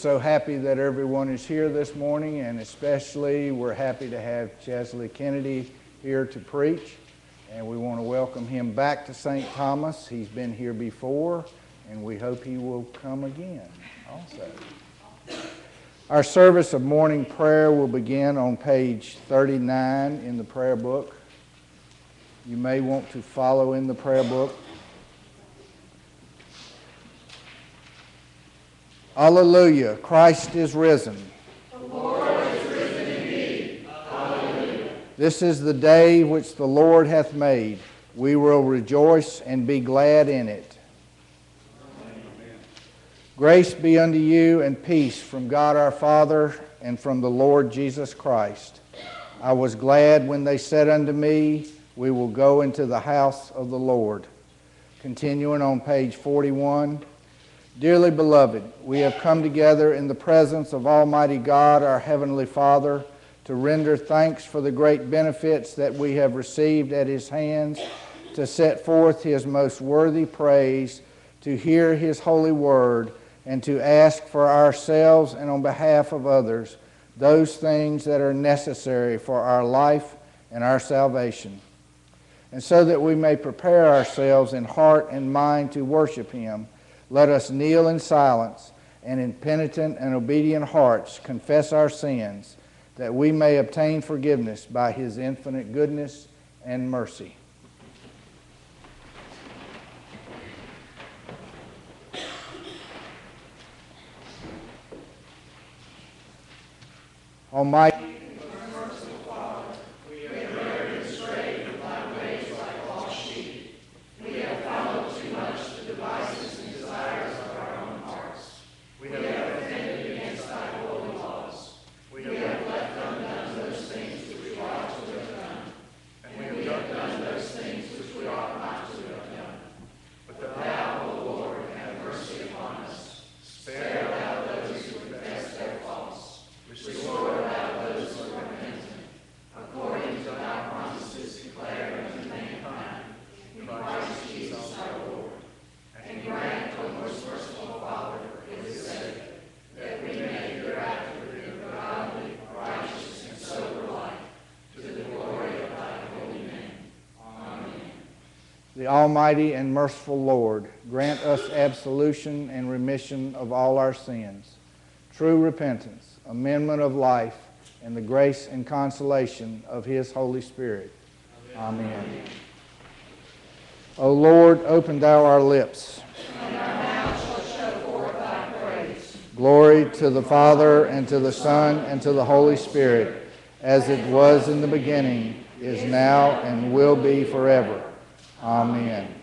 so happy that everyone is here this morning, and especially we're happy to have Chesley Kennedy here to preach. And we want to welcome him back to St. Thomas. He's been here before, and we hope he will come again also. Our service of morning prayer will begin on page 39 in the prayer book. You may want to follow in the prayer book. Alleluia, Christ is risen. The Lord is risen indeed. This is the day which the Lord hath made. We will rejoice and be glad in it. Amen. Grace be unto you and peace from God our Father and from the Lord Jesus Christ. I was glad when they said unto me, We will go into the house of the Lord. Continuing on page 41. Dearly beloved, we have come together in the presence of Almighty God, our Heavenly Father, to render thanks for the great benefits that we have received at His hands, to set forth His most worthy praise, to hear His holy word and to ask for ourselves and on behalf of others those things that are necessary for our life and our salvation. And so that we may prepare ourselves in heart and mind to worship Him, let us kneel in silence and in penitent and obedient hearts confess our sins, that we may obtain forgiveness by His infinite goodness and mercy. Almighty Almighty and merciful Lord, grant us absolution and remission of all our sins, true repentance, amendment of life, and the grace and consolation of His Holy Spirit. Amen. Amen. O Lord, open thou our lips. And our shall forth thy praise. Glory to the Father, and to the Son, and to the Holy Spirit, as it was in the beginning, is now, and will be forever. Amen.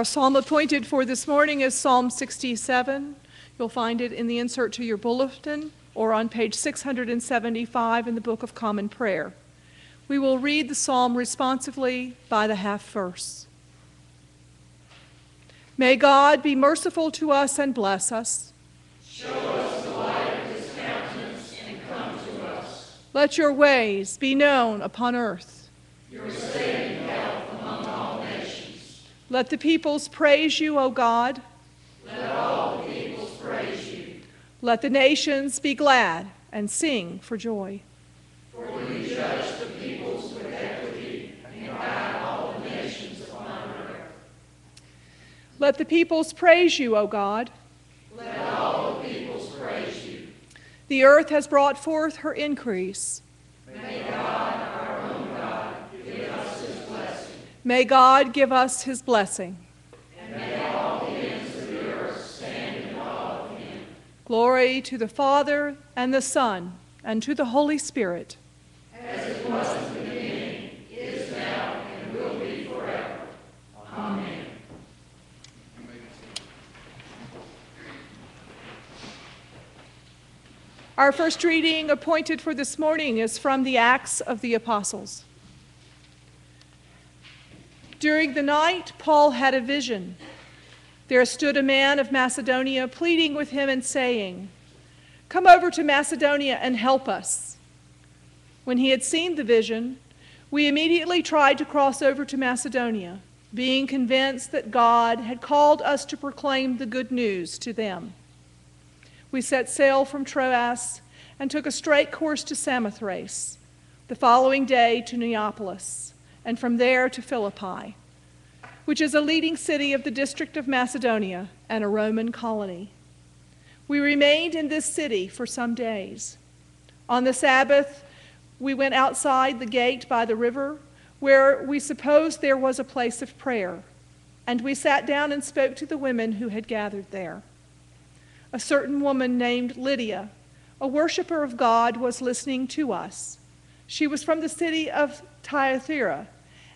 Our psalm appointed for this morning is Psalm 67. You'll find it in the insert to your bulletin or on page 675 in the Book of Common Prayer. We will read the psalm responsively by the half verse. May God be merciful to us and bless us. Show us the light of his countenance and come to us. Let your ways be known upon earth. Your saving health among all nations. Let the peoples praise you, O God. Let all the peoples praise you. Let the nations be glad and sing for joy. For you judge the peoples with equity and guide all the nations upon earth. Let the peoples praise you, O God. Let all the peoples praise you. The earth has brought forth her increase. May God, give us his blessing. May God give us his blessing. And may all the ends of the earth stand in awe of him. Glory to the Father, and the Son, and to the Holy Spirit. As it was in the beginning, is now, and will be forever. Amen. Our first reading appointed for this morning is from the Acts of the Apostles. During the night, Paul had a vision. There stood a man of Macedonia pleading with him and saying, Come over to Macedonia and help us. When he had seen the vision, we immediately tried to cross over to Macedonia, being convinced that God had called us to proclaim the good news to them. We set sail from Troas and took a straight course to Samothrace, the following day to Neapolis, and from there to Philippi, which is a leading city of the district of Macedonia and a Roman colony. We remained in this city for some days. On the Sabbath, we went outside the gate by the river, where we supposed there was a place of prayer, and we sat down and spoke to the women who had gathered there. A certain woman named Lydia, a worshiper of God, was listening to us. She was from the city of Thyatira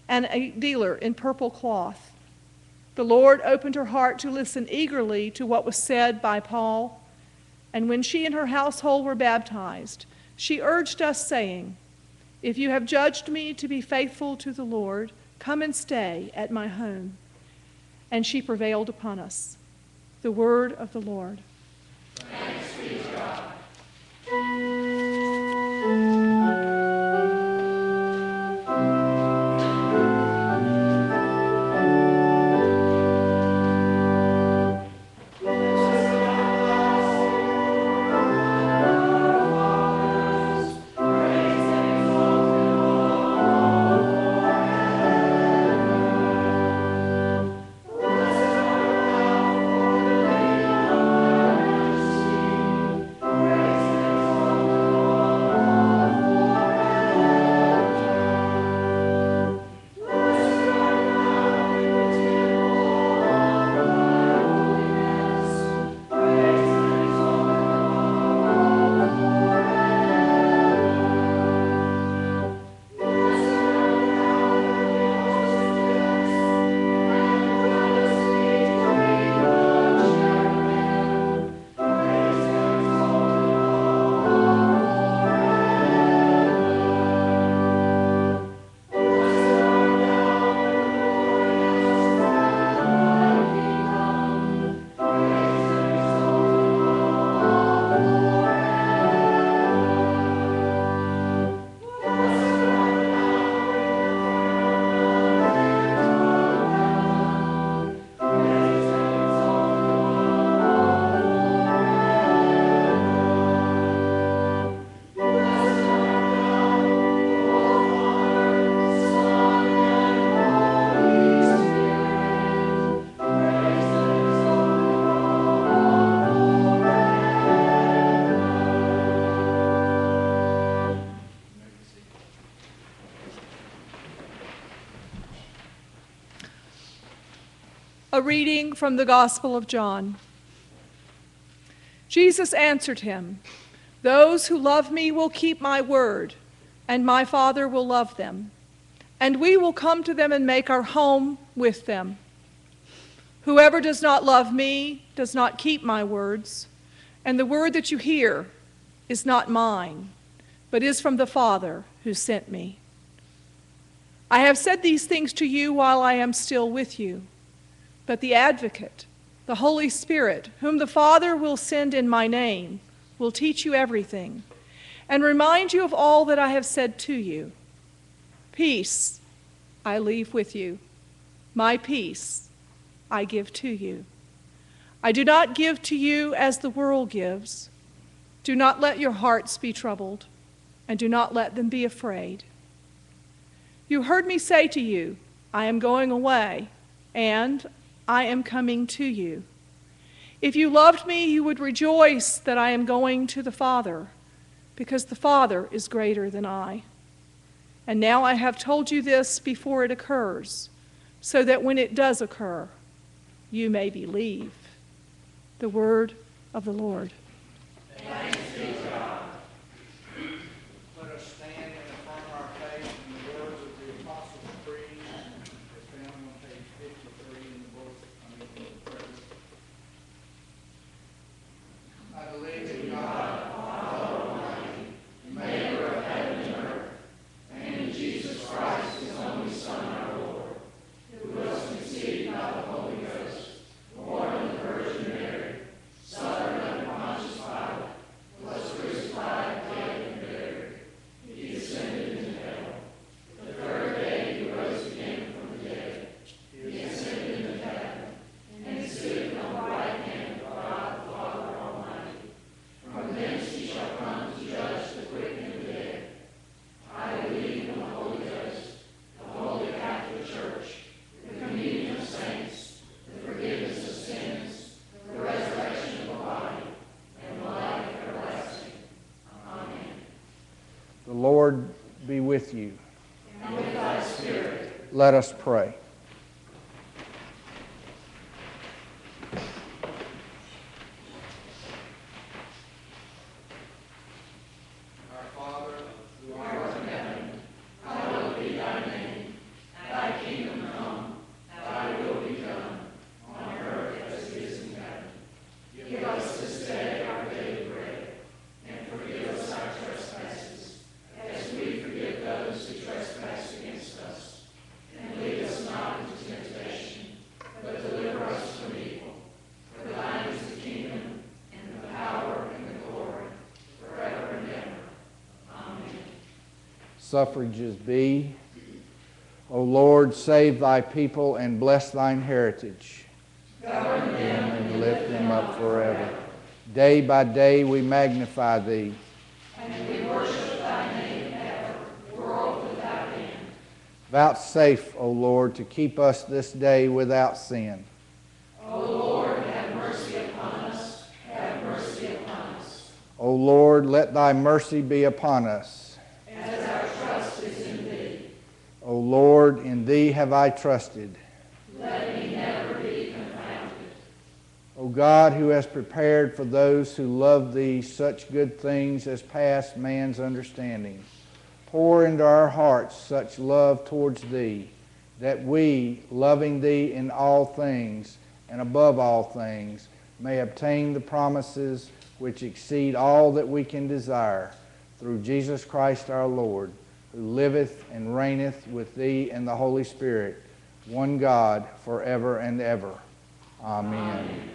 and a dealer in purple cloth. The Lord opened her heart to listen eagerly to what was said by Paul. And when she and her household were baptized, she urged us, saying, If you have judged me to be faithful to the Lord, come and stay at my home. And she prevailed upon us. The word of the Lord. Thanks be God. Reading from the Gospel of John. Jesus answered him, Those who love me will keep my word, and my Father will love them, and we will come to them and make our home with them. Whoever does not love me does not keep my words, and the word that you hear is not mine, but is from the Father who sent me. I have said these things to you while I am still with you, but the advocate, the Holy Spirit, whom the Father will send in my name, will teach you everything and remind you of all that I have said to you. Peace I leave with you, my peace I give to you. I do not give to you as the world gives. Do not let your hearts be troubled, and do not let them be afraid. You heard me say to you, I am going away, and I am coming to you. If you loved me, you would rejoice that I am going to the Father, because the Father is greater than I. And now I have told you this before it occurs, so that when it does occur, you may believe. The word of the Lord us stand and affirm our faith in the words of the Apostles' Creed as found on page fifty-three in the book, I mean, in the prayer. I believe in God, The Lord be with you. And with thy spirit. Let us pray. Suffrages be. O Lord, save thy people and bless thine heritage. Govern them and lift them up forever. Day by day we magnify thee. And we worship thy name ever, world without end. Vouchsafe, O Lord, to keep us this day without sin. O Lord, have mercy upon us. Have mercy upon us. O Lord, let thy mercy be upon us. O Lord, in thee have I trusted. Let me never be confounded. O God, who has prepared for those who love thee such good things as pass man's understanding, pour into our hearts such love towards thee, that we, loving thee in all things and above all things, may obtain the promises which exceed all that we can desire, through Jesus Christ our Lord who liveth and reigneth with thee and the Holy Spirit, one God, forever and ever. Amen. Amen.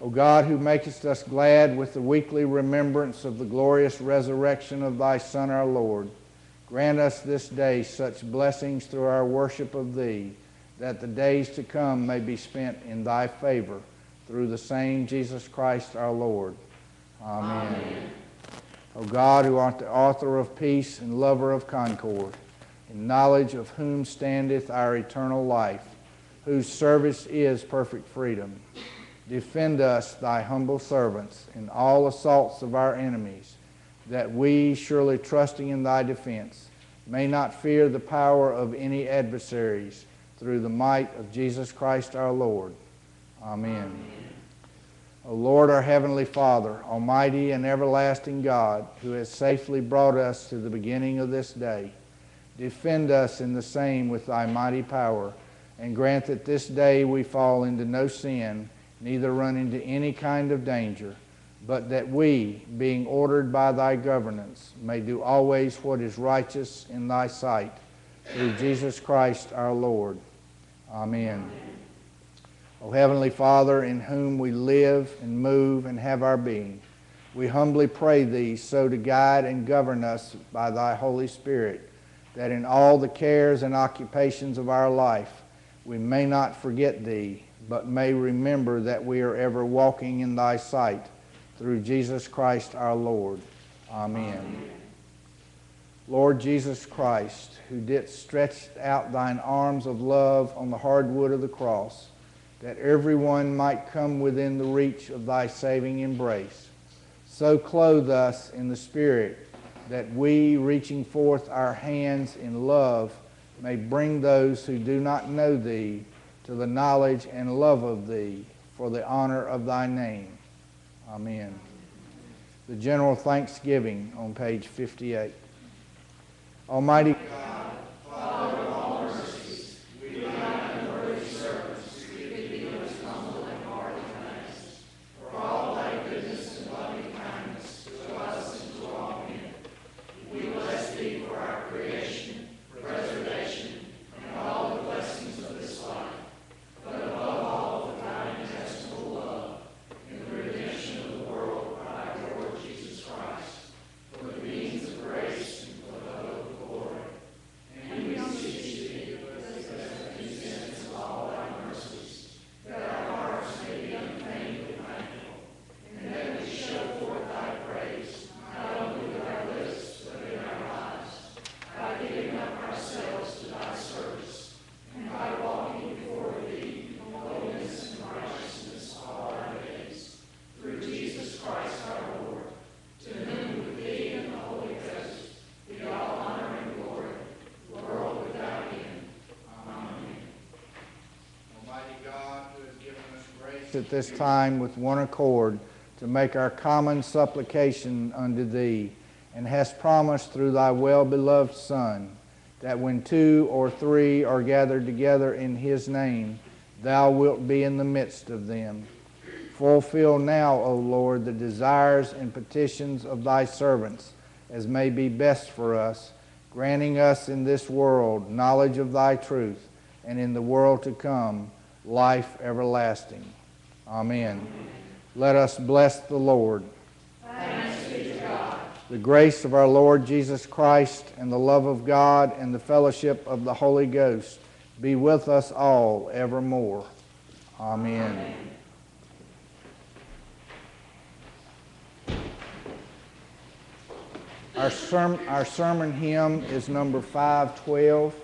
O God, who makest us glad with the weekly remembrance of the glorious resurrection of thy Son, our Lord, grant us this day such blessings through our worship of thee, that the days to come may be spent in thy favor, through the same Jesus Christ our Lord. Amen. Amen. O God, who art the author of peace and lover of concord, in knowledge of whom standeth our eternal life, whose service is perfect freedom, defend us, thy humble servants, in all assaults of our enemies, that we, surely trusting in thy defense, may not fear the power of any adversaries, through the might of Jesus Christ our Lord. Amen. Amen. O Lord, our Heavenly Father, Almighty and everlasting God, who has safely brought us to the beginning of this day, defend us in the same with thy mighty power, and grant that this day we fall into no sin, neither run into any kind of danger, but that we, being ordered by thy governance, may do always what is righteous in thy sight. Through Jesus Christ our Lord. Amen. O Heavenly Father, in whom we live and move and have our being, we humbly pray thee so to guide and govern us by thy Holy Spirit, that in all the cares and occupations of our life we may not forget thee, but may remember that we are ever walking in thy sight. Through Jesus Christ our Lord. Amen. Amen. Lord Jesus Christ, who didst stretch out thine arms of love on the hard wood of the cross, that everyone might come within the reach of thy saving embrace, so clothe us in the Spirit that we, reaching forth our hands in love, may bring those who do not know thee to the knowledge and love of thee for the honor of thy name. Amen. The general thanksgiving on page 58. Almighty God, Father of all mercies, we and worthy servants speak thee with humble and hearty thanks for all thy goodness and loving kindness to us and to all men. We bless thee for our creation, preservation, and all the blessings of this life, but above all for thy inestimable love in the redemption of the world by our Lord Jesus Christ, for the means of grace and for the hope of glory. And we beseech thee, because of the sins of all thy mercies, that our hearts may be unfeignedly thankful, and that we show forth thy praise, not only with our lips, but in our lives, by giving up ourselves to thy service, and by walking before thee in holiness and righteousness all our days. Through Jesus Christ our Lord, to whom with thee and the Holy Ghost be all honor and glory, world without end. Amen. Almighty God, who has given us grace at this time with one accord to make our common supplication unto thee, and hast promised through thy well-beloved Son, that when two or three are gathered together in his name, thou wilt be in the midst of them. Fulfill now, O Lord, the desires and petitions of thy servants, as may be best for us, granting us in this world knowledge of thy truth, and in the world to come life everlasting. Amen. Let us bless the Lord. The grace of our Lord Jesus Christ and the love of God and the fellowship of the Holy Ghost be with us all evermore. Amen. Amen. Our, sermon, our sermon hymn is number 512.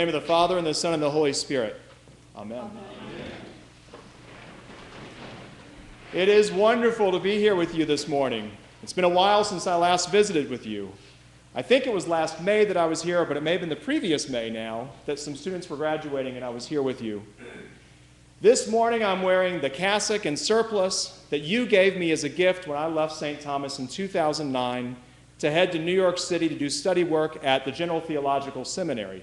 Name of the Father, and the Son, and the Holy Spirit. Amen. Amen. It is wonderful to be here with you this morning. It's been a while since I last visited with you. I think it was last May that I was here, but it may have been the previous May now that some students were graduating and I was here with you. This morning I'm wearing the cassock and surplice that you gave me as a gift when I left St. Thomas in 2009 to head to New York City to do study work at the General Theological Seminary.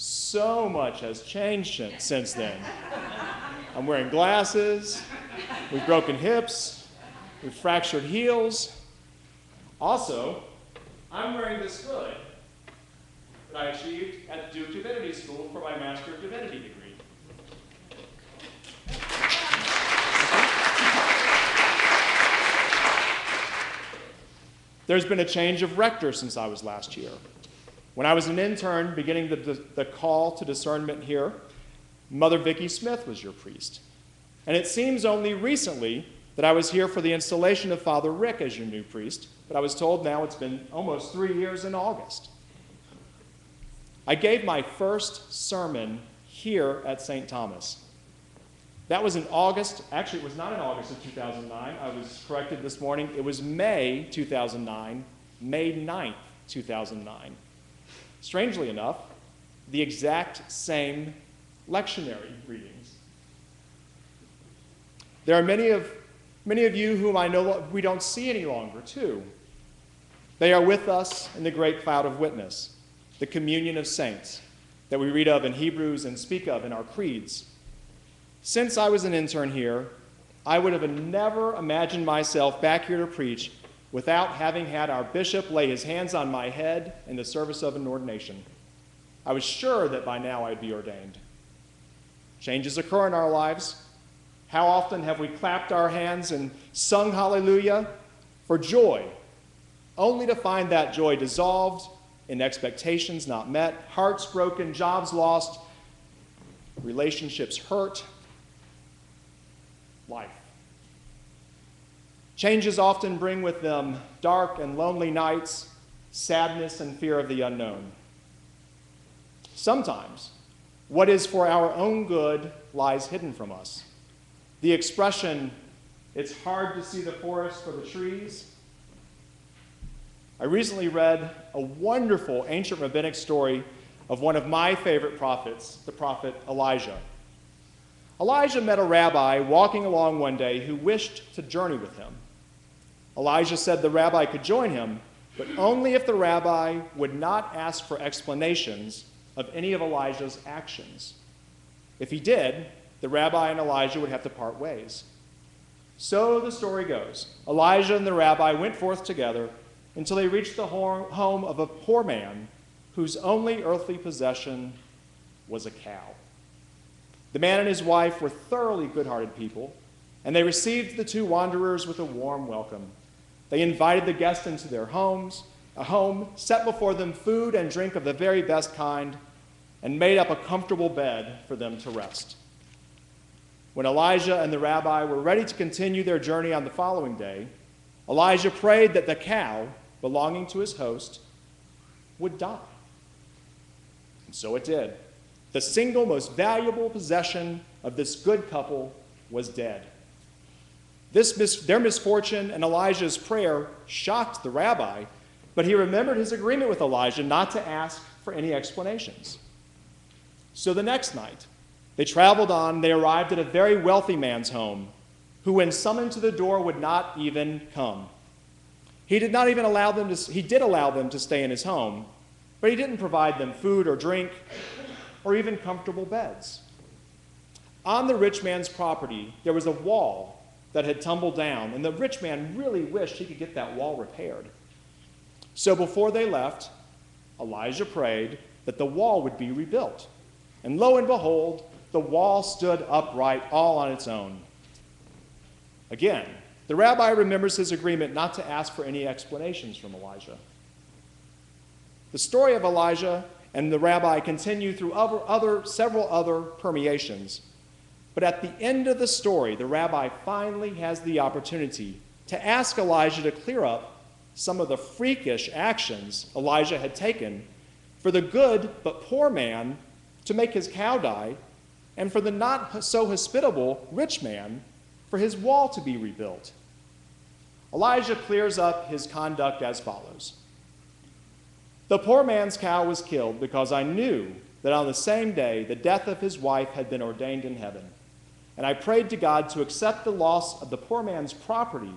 So much has changed since then. I'm wearing glasses, we've broken hips, we've fractured heels. Also, I'm wearing this hood that I achieved at Duke Divinity School for my Master of Divinity degree. There's been a change of rector since I was last year. When I was an intern beginning the, the, the call to discernment here, Mother Vicki Smith was your priest. And it seems only recently that I was here for the installation of Father Rick as your new priest, but I was told now it's been almost three years in August. I gave my first sermon here at St. Thomas. That was in August. Actually, it was not in August of 2009. I was corrected this morning. It was May 2009, May 9th, 2009. Strangely enough, the exact same lectionary readings. There are many of, many of you whom I know we don't see any longer, too. They are with us in the great cloud of witness, the communion of saints that we read of in Hebrews and speak of in our creeds. Since I was an intern here, I would have never imagined myself back here to preach without having had our bishop lay his hands on my head in the service of an ordination. I was sure that by now I'd be ordained. Changes occur in our lives. How often have we clapped our hands and sung hallelujah for joy, only to find that joy dissolved in expectations not met, hearts broken, jobs lost, relationships hurt, life. Changes often bring with them dark and lonely nights, sadness, and fear of the unknown. Sometimes, what is for our own good lies hidden from us. The expression, it's hard to see the forest for the trees. I recently read a wonderful ancient rabbinic story of one of my favorite prophets, the prophet Elijah. Elijah met a rabbi walking along one day who wished to journey with him. Elijah said the rabbi could join him, but only if the rabbi would not ask for explanations of any of Elijah's actions. If he did, the rabbi and Elijah would have to part ways. So the story goes Elijah and the rabbi went forth together until they reached the home of a poor man whose only earthly possession was a cow. The man and his wife were thoroughly good hearted people, and they received the two wanderers with a warm welcome. They invited the guests into their homes, a home, set before them food and drink of the very best kind, and made up a comfortable bed for them to rest. When Elijah and the rabbi were ready to continue their journey on the following day, Elijah prayed that the cow belonging to his host would die. And so it did. The single most valuable possession of this good couple was dead. This mis- their misfortune and Elijah's prayer shocked the rabbi, but he remembered his agreement with Elijah not to ask for any explanations. So the next night, they traveled on. They arrived at a very wealthy man's home, who, when summoned to the door, would not even come. He did not even allow them to, he did allow them to stay in his home, but he didn't provide them food or drink or even comfortable beds. On the rich man's property, there was a wall that had tumbled down, and the rich man really wished he could get that wall repaired. So before they left, Elijah prayed that the wall would be rebuilt. And lo and behold, the wall stood upright all on its own. Again, the rabbi remembers his agreement not to ask for any explanations from Elijah. The story of Elijah and the rabbi continue through other, other, several other permeations. But at the end of the story, the rabbi finally has the opportunity to ask Elijah to clear up some of the freakish actions Elijah had taken for the good but poor man to make his cow die, and for the not so hospitable rich man for his wall to be rebuilt. Elijah clears up his conduct as follows The poor man's cow was killed because I knew that on the same day the death of his wife had been ordained in heaven. And I prayed to God to accept the loss of the poor man's property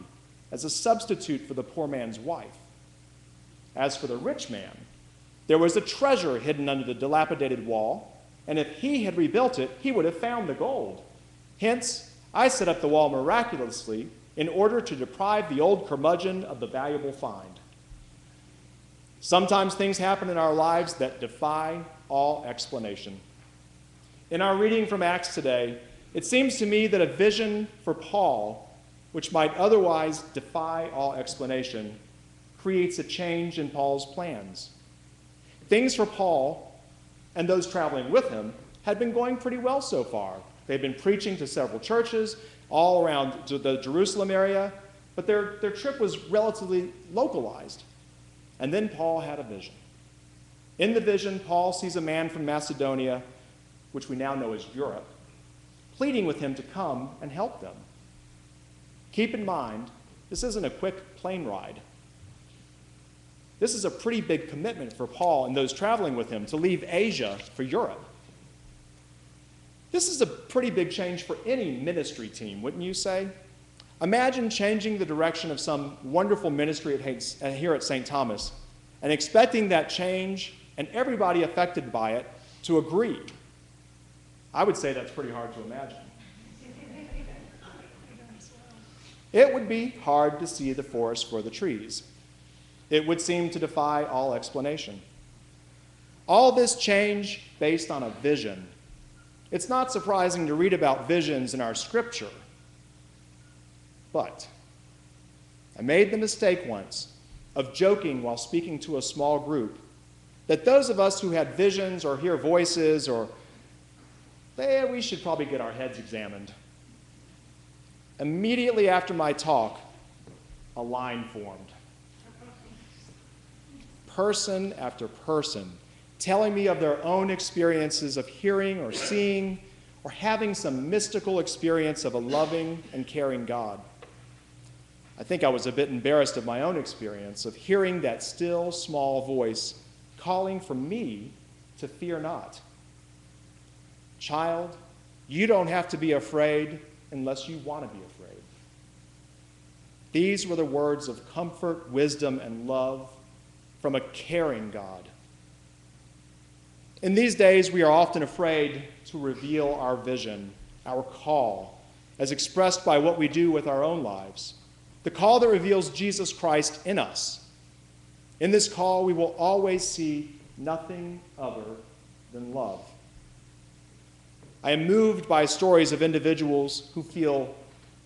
as a substitute for the poor man's wife. As for the rich man, there was a treasure hidden under the dilapidated wall, and if he had rebuilt it, he would have found the gold. Hence, I set up the wall miraculously in order to deprive the old curmudgeon of the valuable find. Sometimes things happen in our lives that defy all explanation. In our reading from Acts today, it seems to me that a vision for Paul, which might otherwise defy all explanation, creates a change in Paul's plans. Things for Paul and those traveling with him had been going pretty well so far. They'd been preaching to several churches all around the Jerusalem area, but their, their trip was relatively localized. And then Paul had a vision. In the vision, Paul sees a man from Macedonia, which we now know as Europe, pleading with him to come and help them. Keep in mind, this isn't a quick plane ride. This is a pretty big commitment for Paul and those traveling with him to leave Asia for Europe. This is a pretty big change for any ministry team, wouldn't you say? Imagine changing the direction of some wonderful ministry at, uh, here at St. Thomas and expecting that change and everybody affected by it to agree. I would say that's pretty hard to imagine. It would be hard to see the forest for the trees. It would seem to defy all explanation. All this change based on a vision. It's not surprising to read about visions in our scripture. But I made the mistake once of joking while speaking to a small group that those of us who had visions or hear voices or we should probably get our heads examined. Immediately after my talk, a line formed person after person, telling me of their own experiences of hearing or seeing or having some mystical experience of a loving and caring God. I think I was a bit embarrassed of my own experience of hearing that still small voice calling for me to fear not. Child, you don't have to be afraid unless you want to be afraid. These were the words of comfort, wisdom, and love from a caring God. In these days, we are often afraid to reveal our vision, our call, as expressed by what we do with our own lives. The call that reveals Jesus Christ in us. In this call, we will always see nothing other than love. I am moved by stories of individuals who feel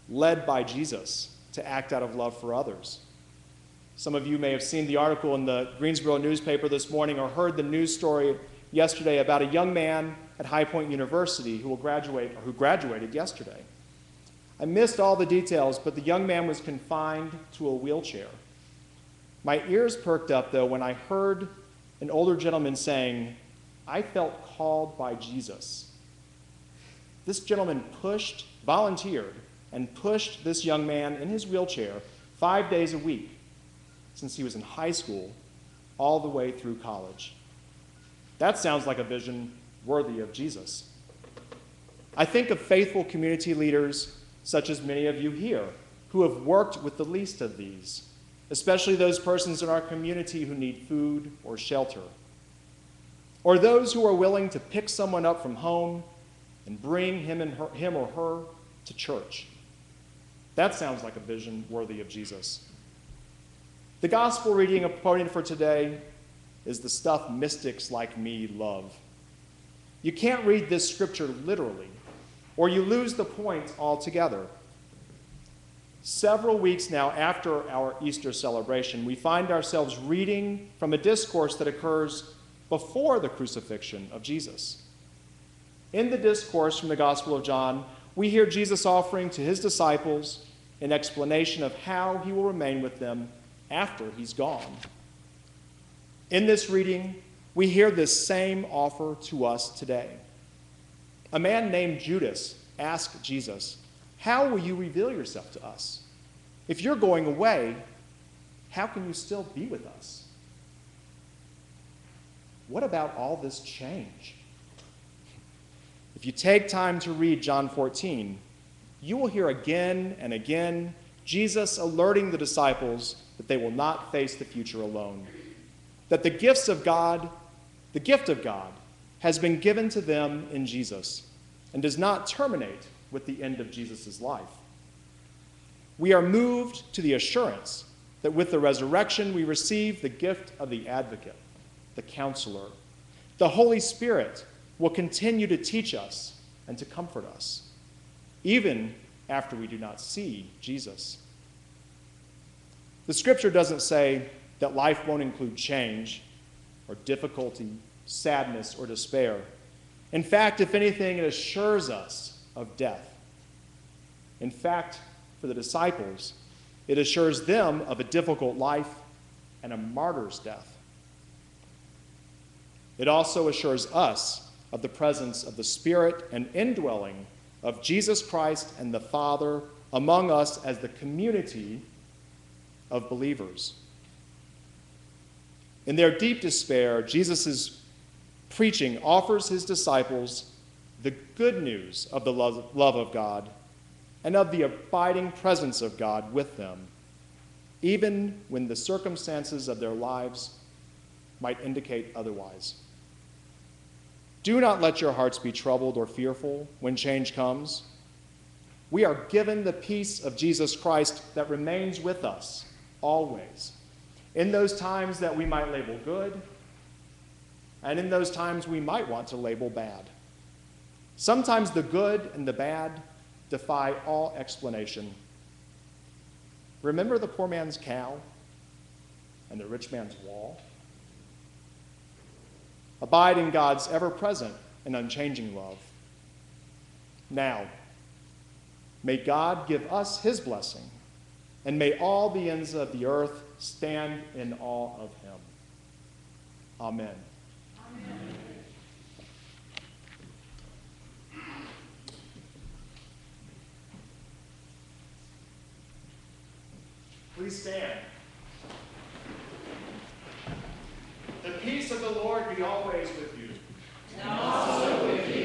led by Jesus to act out of love for others. Some of you may have seen the article in the Greensboro newspaper this morning or heard the news story yesterday about a young man at High Point University who will graduate or who graduated yesterday. I missed all the details, but the young man was confined to a wheelchair. My ears perked up though when I heard an older gentleman saying, I felt called by Jesus. This gentleman pushed, volunteered, and pushed this young man in his wheelchair five days a week since he was in high school all the way through college. That sounds like a vision worthy of Jesus. I think of faithful community leaders, such as many of you here, who have worked with the least of these, especially those persons in our community who need food or shelter, or those who are willing to pick someone up from home and bring him, and her, him or her to church. That sounds like a vision worthy of Jesus. The gospel reading appointed for today is the stuff mystics like me love. You can't read this scripture literally, or you lose the point altogether. Several weeks now after our Easter celebration, we find ourselves reading from a discourse that occurs before the crucifixion of Jesus. In the discourse from the Gospel of John, we hear Jesus offering to his disciples an explanation of how he will remain with them after he's gone. In this reading, we hear this same offer to us today. A man named Judas asked Jesus, How will you reveal yourself to us? If you're going away, how can you still be with us? What about all this change? If you take time to read John 14, you will hear again and again Jesus alerting the disciples that they will not face the future alone, that the gifts of God, the gift of God, has been given to them in Jesus and does not terminate with the end of Jesus' life. We are moved to the assurance that with the resurrection we receive the gift of the advocate, the counselor. The Holy Spirit will continue to teach us and to comfort us, even after we do not see Jesus. The scripture doesn't say that life won't include change or difficulty, sadness, or despair. In fact, if anything, it assures us of death. In fact, for the disciples, it assures them of a difficult life and a martyr's death. It also assures us of the presence of the Spirit and indwelling of Jesus Christ and the Father among us as the community of believers. In their deep despair, Jesus' preaching offers his disciples the good news of the love of God and of the abiding presence of God with them, even when the circumstances of their lives might indicate otherwise. Do not let your hearts be troubled or fearful when change comes. We are given the peace of Jesus Christ that remains with us always. In those times that we might label good, and in those times we might want to label bad. Sometimes the good and the bad defy all explanation. Remember the poor man's cow and the rich man's wall? Abide in God's ever present and unchanging love. Now, may God give us his blessing, and may all the ends of the earth stand in awe of him. Amen. Please stand. The peace of the Lord be always with you. And also with you.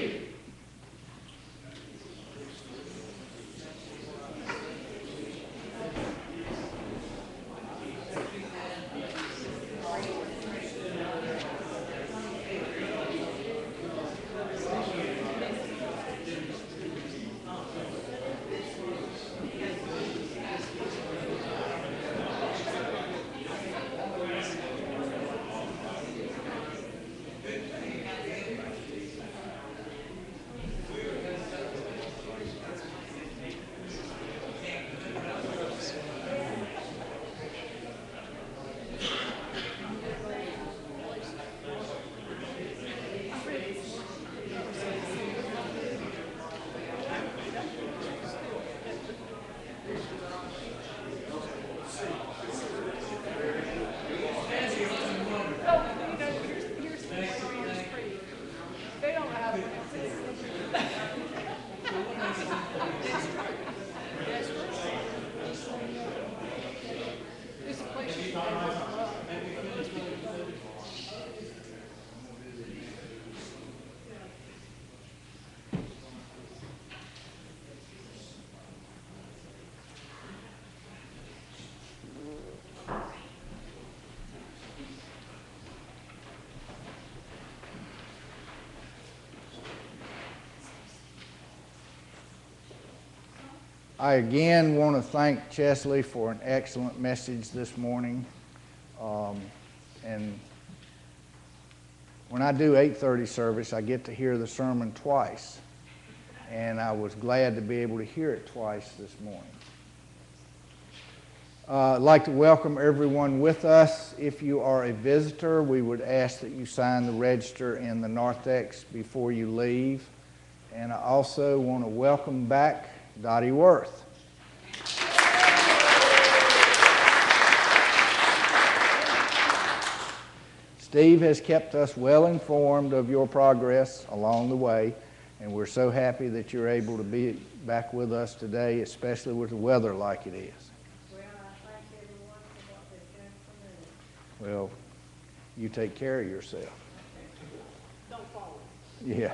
I again want to thank Chesley for an excellent message this morning. Um, and when I do 8:30 service, I get to hear the sermon twice, and I was glad to be able to hear it twice this morning. Uh, I'd like to welcome everyone with us. If you are a visitor, we would ask that you sign the register in the narthex before you leave. And I also want to welcome back Dottie Worth. Steve has kept us well informed of your progress along the way, and we're so happy that you're able to be back with us today, especially with the weather like it is. Well, I thank everyone for what they've done for me. Well, you take care of yourself. Don't fall. Yeah.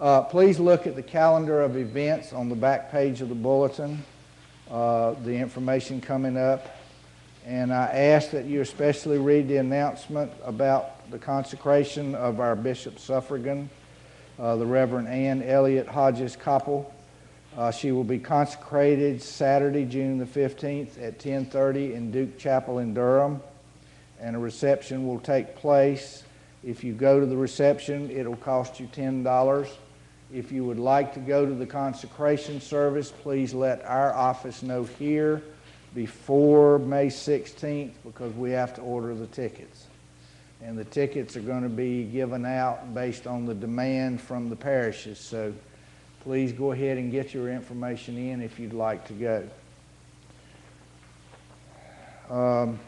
Uh, please look at the calendar of events on the back page of the bulletin, uh, the information coming up. And I ask that you especially read the announcement about the consecration of our Bishop Suffragan, uh, the Reverend Anne Elliott Hodges Copple. Uh, she will be consecrated Saturday, June the 15th at 10:30 in Duke Chapel in Durham, and a reception will take place. If you go to the reception, it'll cost you $10. If you would like to go to the consecration service, please let our office know here before May 16th because we have to order the tickets. And the tickets are going to be given out based on the demand from the parishes. So please go ahead and get your information in if you'd like to go. Um,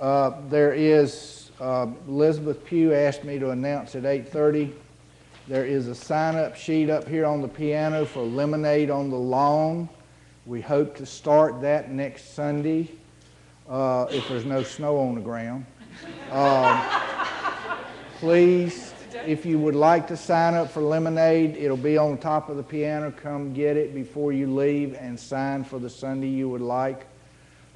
uh, there is, uh, Elizabeth Pugh asked me to announce at 8:30. There is a sign-up sheet up here on the piano for Lemonade on the Lawn. We hope to start that next Sunday, uh, if there's no snow on the ground. Um, please, if you would like to sign up for Lemonade, it'll be on top of the piano. Come get it before you leave and sign for the Sunday you would like,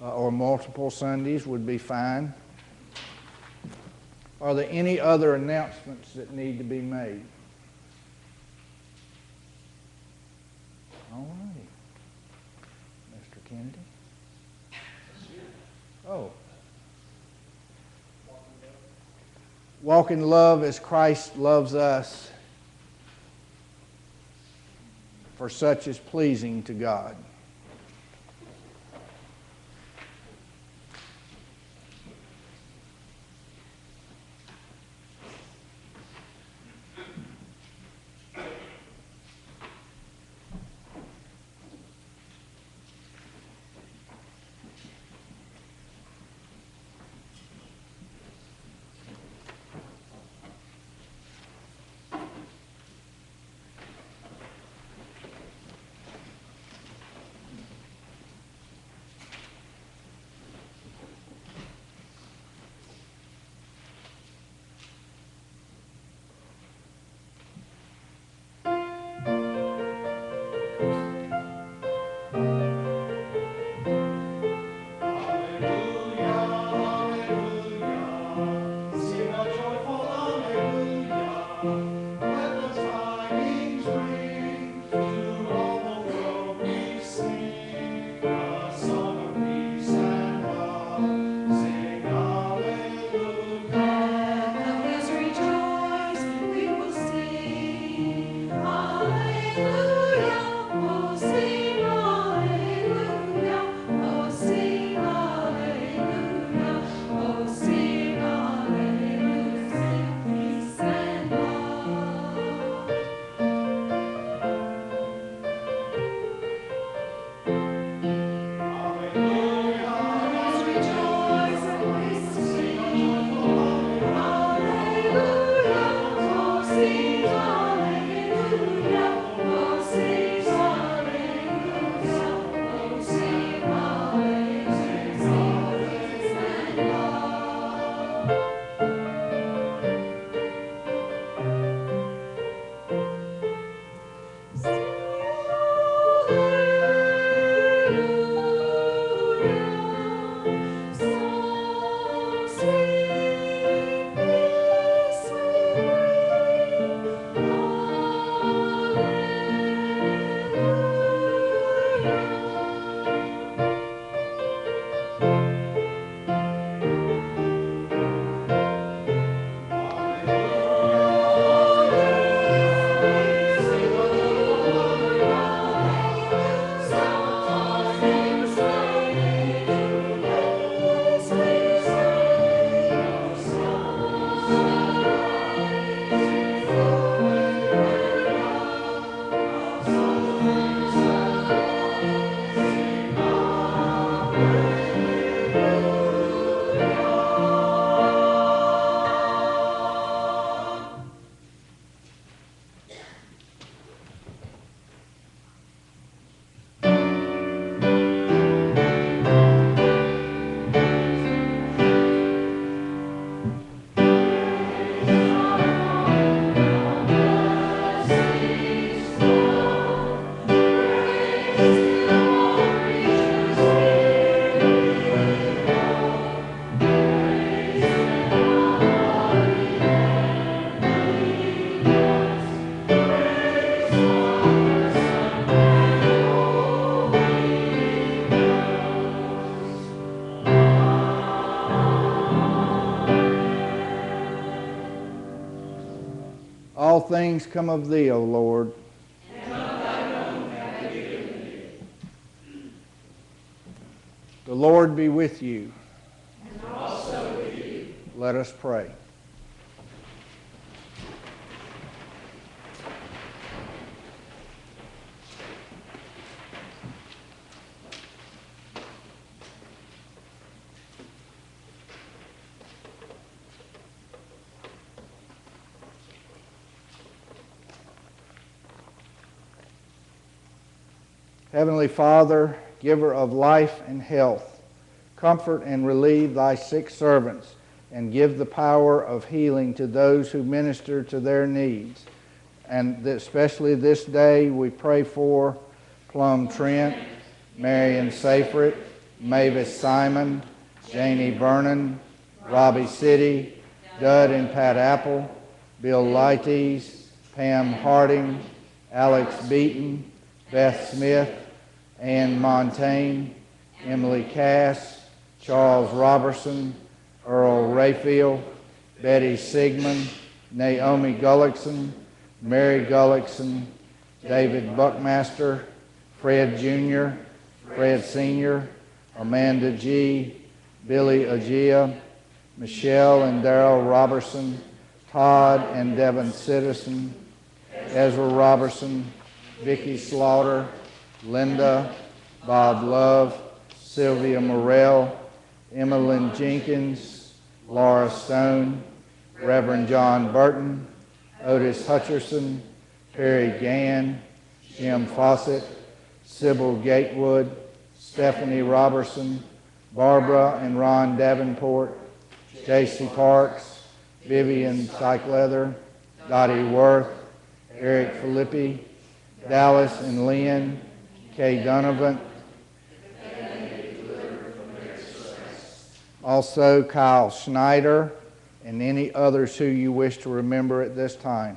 uh, or multiple Sundays would be fine. Are there any other announcements that need to be made? All righty. Mr. Kennedy? Oh. Walk in love as Christ loves us, for such is pleasing to God. Things come of thee, O Lord. The Lord be with you. And also with you. Let us pray. Heavenly Father, giver of life and health, comfort and relieve thy sick servants, and give the power of healing to those who minister to their needs. And especially this day, we pray for Plum Trent, Marion Seyfried, Mavis Simon, Janie Vernon, Robbie City, Dud and Pat Apple, Bill Lighties, Pam Harding, Alex Beaton, Beth Smith, Ann Montaigne, Emily Cass, Charles Robertson, Earl Rayfield, Betty Sigmund, Naomi Gullickson, Mary Gullickson, David Buckmaster, Fred Jr., Fred Sr., Amanda G., Billy Agia, Michelle and Daryl Robertson, Todd and Devin Citizen, Ezra Robertson, Vicki Slaughter, Linda, Bob Love, Sylvia Morrell, Emmeline Jenkins, Laura Stone, Reverend John Burton, Otis Hutcherson, Perry Gann, Jim Fawcett, Sybil Gatewood, Stephanie Robertson, Barbara and Ron Davenport, J.C. Parks, Vivian Sykelether, Dottie Worth, Eric Filippi, Dallas and Lynn, Kay Donovan, also Kyle Schneider, and any others who you wish to remember at this time.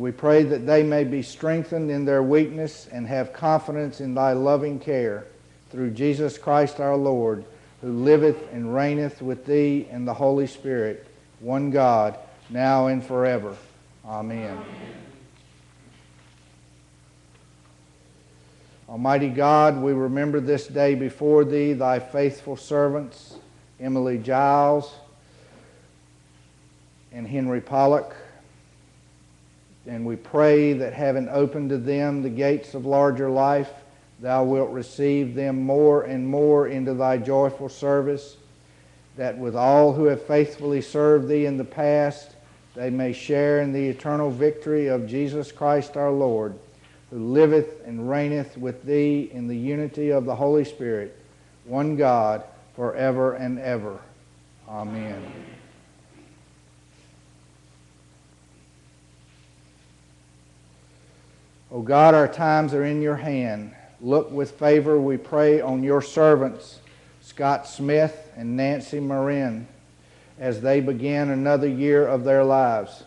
We pray that they may be strengthened in their weakness and have confidence in thy loving care through Jesus Christ our Lord, who liveth and reigneth with thee in the Holy Spirit, one God, now and forever. Amen. Amen. Almighty God, we remember this day before thee thy faithful servants, Emily Giles and Henry Pollock. And we pray that having opened to them the gates of larger life, thou wilt receive them more and more into thy joyful service, that with all who have faithfully served thee in the past, they may share in the eternal victory of Jesus Christ our Lord, who liveth and reigneth with thee in the unity of the Holy Spirit, one God, forever and ever. Amen. Amen. O God, our times are in your hand. Look with favor, we pray, on your servants, Scott Smith and Nancy Marin, as they begin another year of their lives.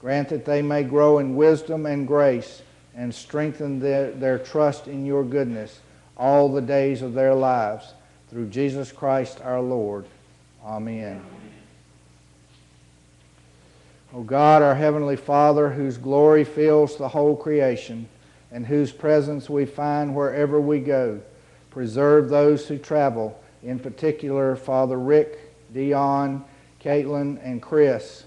Grant that they may grow in wisdom and grace and strengthen their, their trust in your goodness all the days of their lives. Through Jesus Christ our Lord. Amen. O God, our Heavenly Father, whose glory fills the whole creation, and whose presence we find wherever we go, preserve those who travel, in particular Father Rick, Dion, Caitlin, and Chris,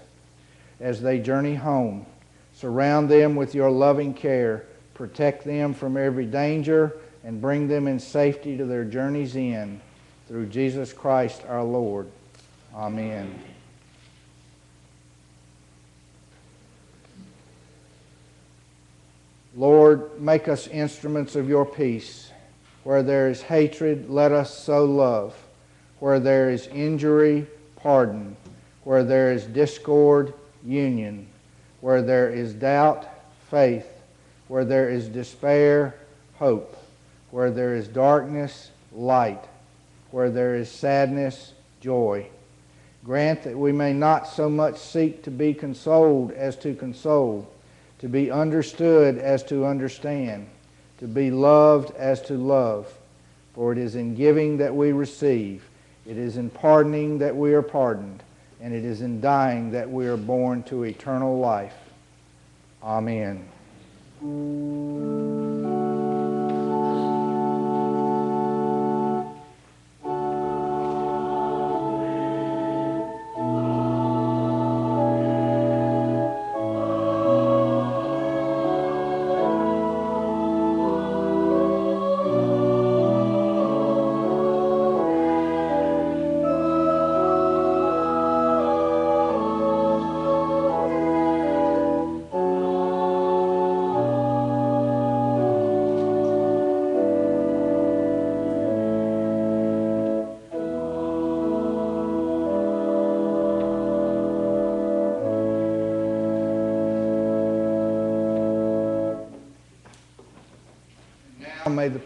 as they journey home. Surround them with your loving care, protect them from every danger, and bring them in safety to their journey's end. Through Jesus Christ our Lord. Amen. Lord, make us instruments of your peace. Where there is hatred, let us sow love. Where there is injury, pardon. Where there is discord, union. Where there is doubt, faith. Where there is despair, hope. Where there is darkness, light. Where there is sadness, joy. Grant that we may not so much seek to be consoled as to console, to be understood as to understand, to be loved as to love. For it is in giving that we receive, it is in pardoning that we are pardoned, and it is in dying that we are born to eternal life. Amen.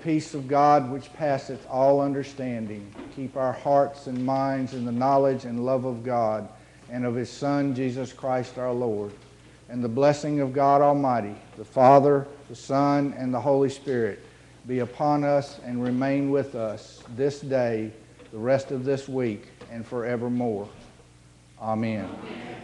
Peace of God, which passeth all understanding, keep our hearts and minds in the knowledge and love of God and of His Son, Jesus Christ our Lord. And the blessing of God Almighty, the Father, the Son, and the Holy Spirit be upon us and remain with us this day, the rest of this week, and forevermore. Amen. Thanks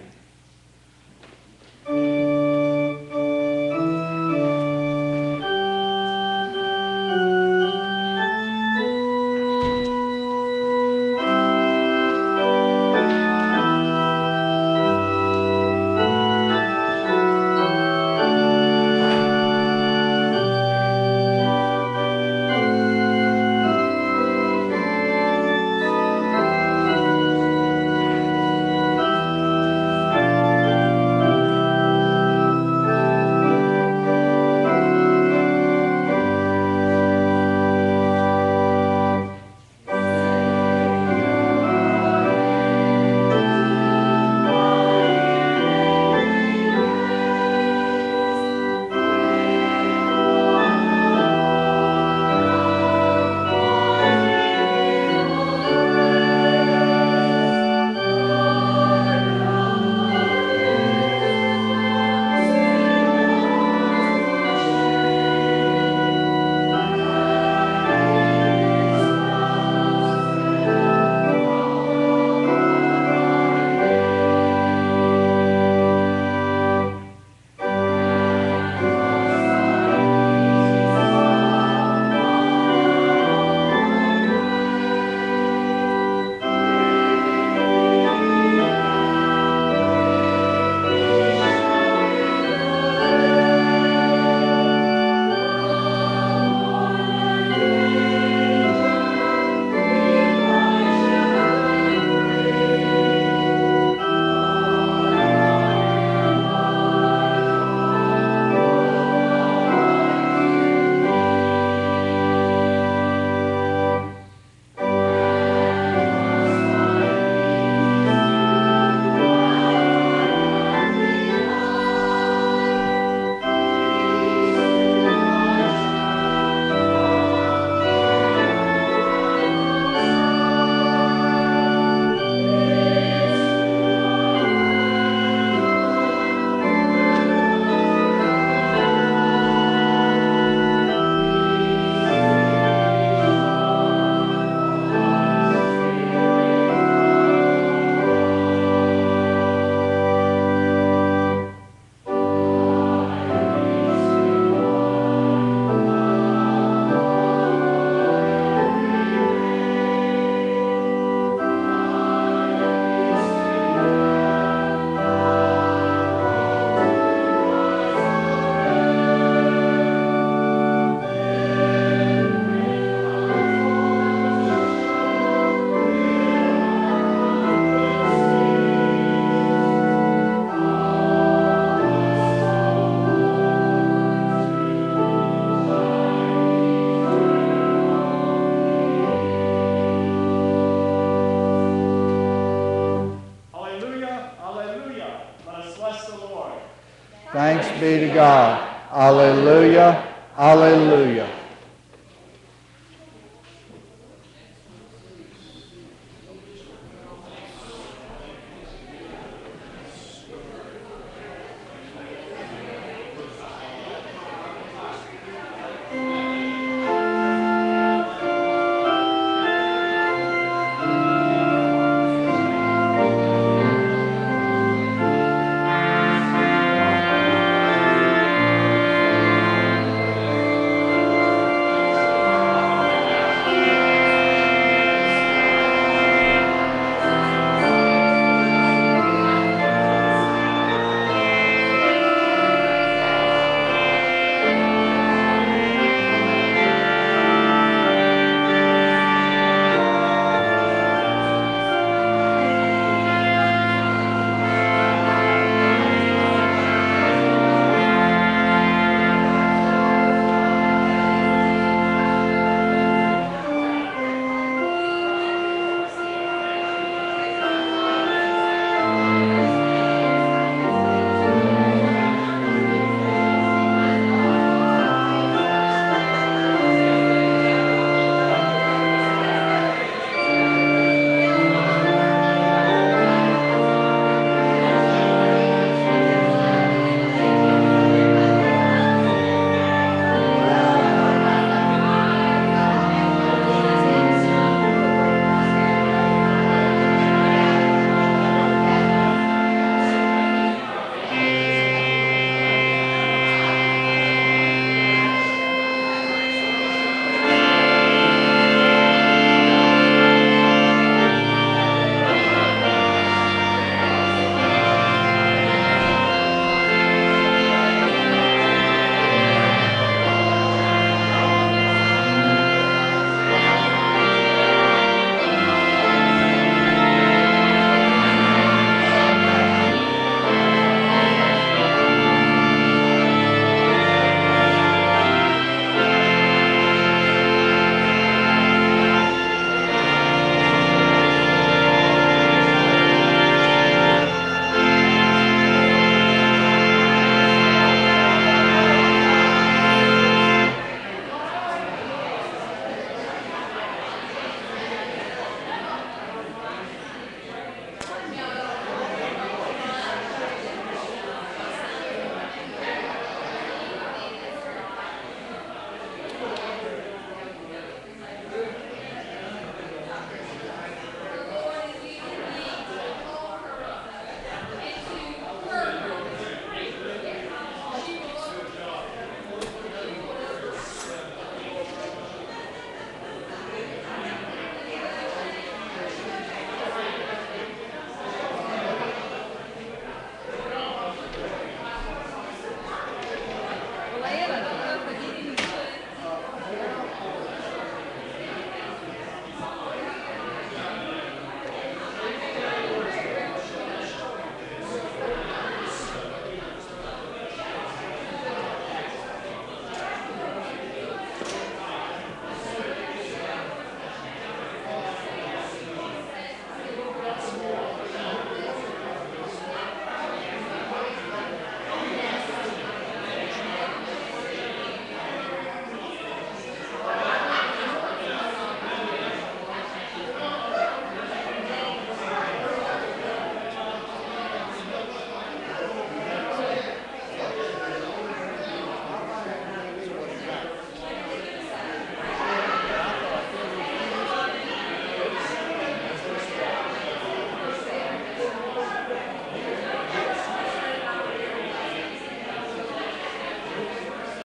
Alleluia. Alleluia.